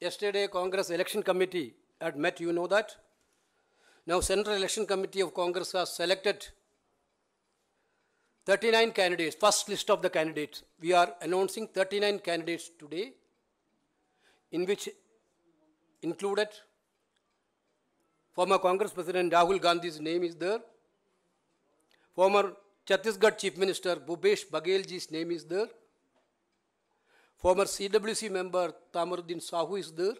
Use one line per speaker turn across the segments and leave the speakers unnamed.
Yesterday, Congress Election Committee had met, you know that. Now, Central Election Committee of Congress has selected 39 candidates, first list of the candidates. We are announcing 39 candidates today, in which included former Congress President Rahul Gandhi's name is there. Former Chhattisgarh Chief Minister Bhupesh Bagelji's name is there. Former CWC member Tamaruddin Sahu is there.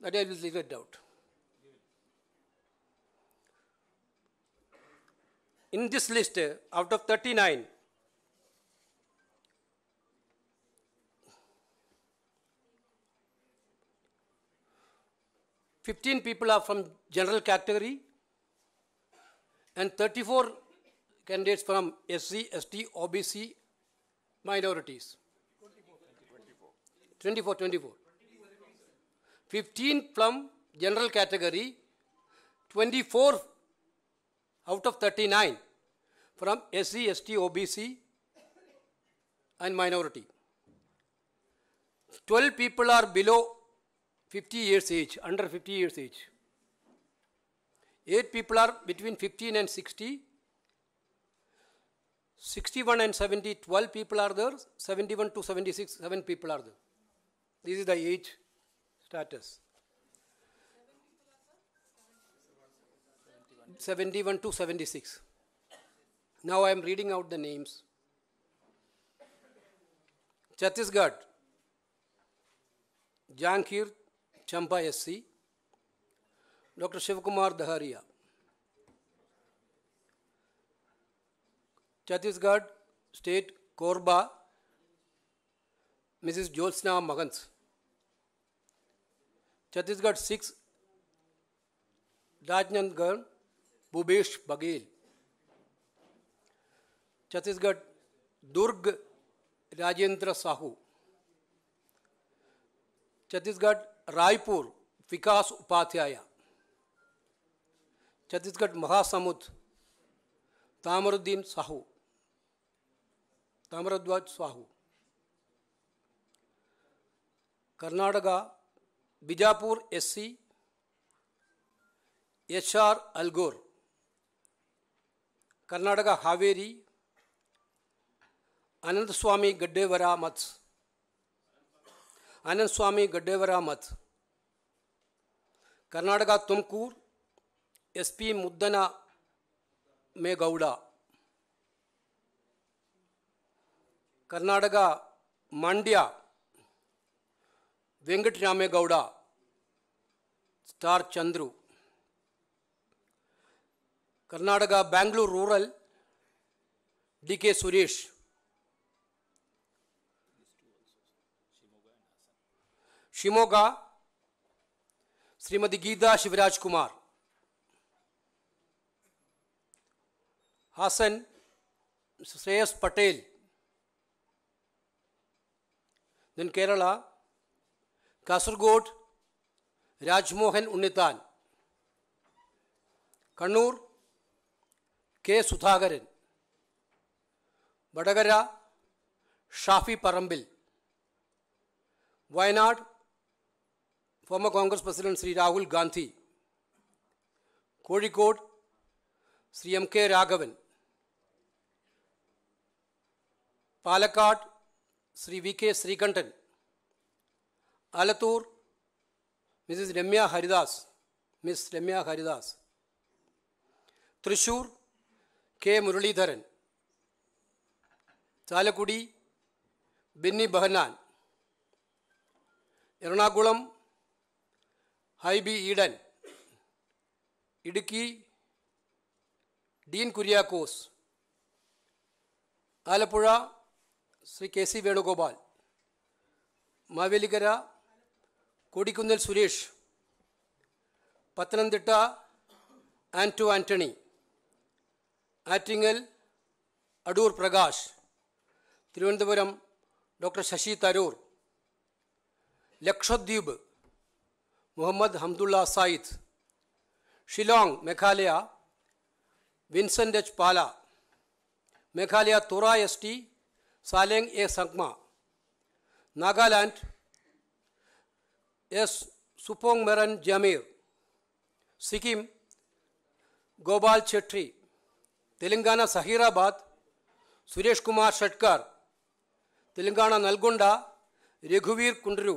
That I will leave it out. In this list, out of 39, Fifteen people are from general category, and 34 candidates from SC, ST, OBC, minorities. 24, 24. 15 from general category, 24 out of 39 from SC, ST, OBC, and minority. 12 people are below 50 years age, under 50 years age. 8 people are between 15 and 60. 61 and 70, 12 people are there. 71 to 76, 7 people are there. This is the age status. 71 to 76. Now I am reading out the names. Chhattisgarh, Jankir Champa SC, Dr. Shivkumar Daharia. Chhattisgarh State Korba, Mrs. Jolsna Magans. Chhattisgarh 6, Rajnandgarh Bhubesh Baghel. Chhattisgarh Durg Rajendra Sahu. Chhattisgarh Raipur Vikas Upadhyay Chhattisgarh Mahasamund Tamruddin Sahu Tamradhwaj Sahu Karnataka, Bijapur SC H R, अलगोर। Karnataka, Haveri Anant Swami Gaddevara Math. Anand Swami Gaddevara Math Karnataka, Tumkur SP Muddahanumegowda. Karnataka, Mandya. Venkataramane Gowda star Chandru, Karnataka, Bangalore rural D K Suresh, Shimoga, Shrimati Gita Shivraj Kumar, Hasan Shreyas Patel, दिन Kerala Kasaragod Rajmohan Unnithan Kannur K Sudhakaran Vadakara Shafi Parambil Wayanad former Congress president Shri Rahul Gandhi Kozhikode Shri M K Raghavan Palakkad Shri V K Sreekandan Alathur. Mrs Ramya Haridas miss Ramya Haridas. Thrissur K Muraleedharan. Chalakudy Benny Behanan. Ernakulam Hibi Eden. Idukki Dean Kuriakose. Alappuzha Shri K C Venugopal. Mavelikkara Kodikunnil Suresh Pathanamthitta Anto Antony Attingal Adoor Prakash Thiruvananthapuram doctor Shashi Tharoor Lakshadweep Muhammad Hamdullah Sayeed Shillong Meghalaya Vincent H. Pala Meghalaya Tura S. T. Saleng A. Sangma Nagaland S Supong Meren Jamir, Sikkim, Gopal छेट्री Telangana सहीराबाद, Suresh Kumar शटकर, Telangana Nalgonda, रघुवीर कुंड्रु,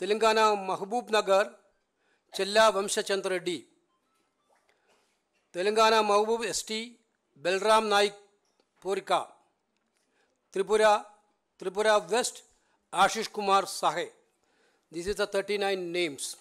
तेलंगाना महबूब नगर, चल्ला Vamshichand Reddy, Telangana Mahbub ST, Balram Naik Porika, Tripura Tripura west, Ashish Kumar Saheb This is the 39 names.